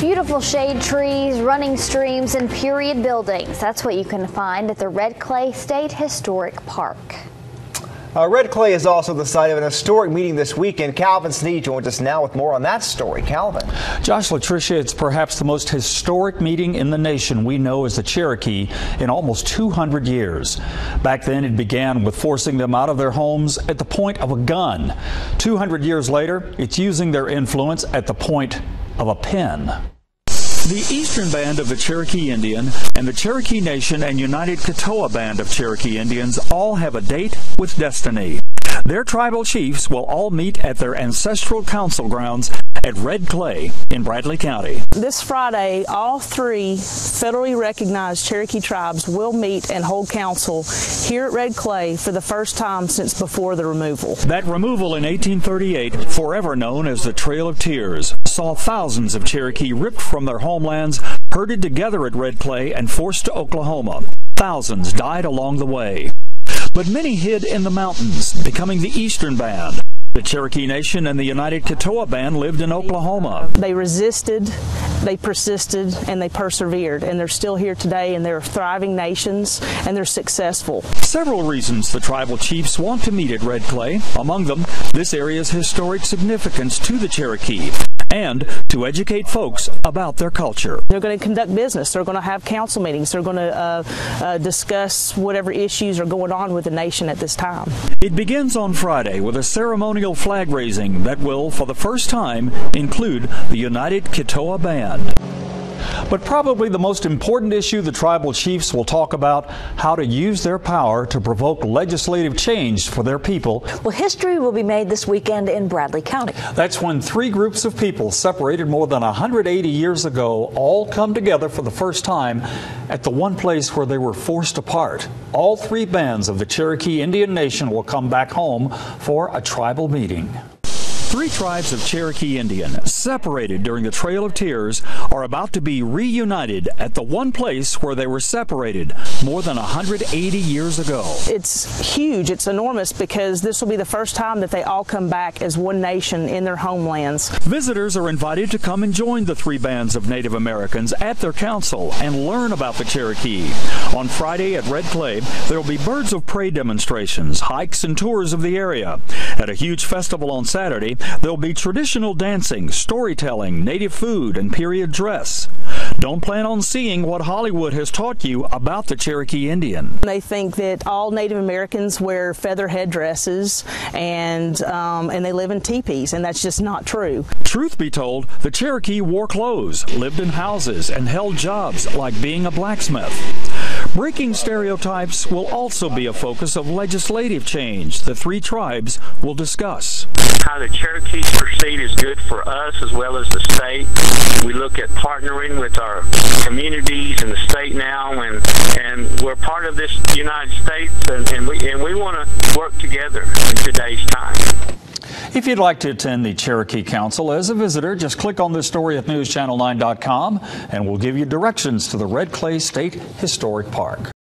Beautiful shade trees, running streams, and period buildings. That's what you can find at the Red Clay State Historic Park. Uh, Red Clay is also the site of an historic meeting this weekend. Calvin Sneed joins us now with more on that story. Calvin. Josh Latricia, it's perhaps the most historic meeting in the nation we know as the Cherokee in almost 200 years. Back then, it began with forcing them out of their homes at the point of a gun. 200 years later, it's using their influence at the point of a pen. The Eastern Band of the Cherokee Indian and the Cherokee Nation and United Keetoowah Band of Cherokee Indians all have a date with destiny. Their tribal chiefs will all meet at their ancestral council grounds at Red Clay in Bradley County. This Friday, all three federally recognized Cherokee tribes will meet and hold council here at Red Clay for the first time since before the removal. That removal in 1838, forever known as the Trail of Tears, saw thousands of Cherokee ripped from their homelands, herded together at Red Clay, and forced to Oklahoma. Thousands died along the way but many hid in the mountains, becoming the Eastern Band. The Cherokee Nation and the United Keetoowah Band lived in Oklahoma. They resisted, they persisted, and they persevered, and they're still here today, and they're thriving nations, and they're successful. Several reasons the tribal chiefs want to meet at Red Clay. Among them, this area's historic significance to the Cherokee and to educate folks about their culture. They're going to conduct business. They're going to have council meetings. They're going to uh, uh, discuss whatever issues are going on with the nation at this time. It begins on Friday with a ceremonial flag raising that will, for the first time, include the United Keetoowah Band. But probably the most important issue the tribal chiefs will talk about how to use their power to provoke legislative change for their people. Well, history will be made this weekend in Bradley County. That's when three groups of people separated more than 180 years ago all come together for the first time at the one place where they were forced apart. All three bands of the Cherokee Indian Nation will come back home for a tribal meeting. Three tribes of Cherokee Indian, separated during the Trail of Tears, are about to be reunited at the one place where they were separated more than 180 years ago. It's huge, it's enormous because this will be the first time that they all come back as one nation in their homelands. Visitors are invited to come and join the three bands of Native Americans at their council and learn about the Cherokee. On Friday at Red Clay, there will be birds of prey demonstrations, hikes, and tours of the area. At a huge festival on Saturday, There'll be traditional dancing, storytelling, native food, and period dress. Don't plan on seeing what Hollywood has taught you about the Cherokee Indian. They think that all Native Americans wear feather headdresses and um, and they live in teepees, and that's just not true. Truth be told, the Cherokee wore clothes, lived in houses, and held jobs like being a blacksmith. Breaking stereotypes will also be a focus of legislative change the three tribes will discuss. How the Cherokees proceed is good for us as well as the state. We look at partnering with our communities and the state now, and and we're part of this United States, and, and we and we want to work together in today's time. If you'd like to attend the Cherokee Council as a visitor, just click on this story at newschannel9.com and we'll give you directions to the Red Clay State Historic Park.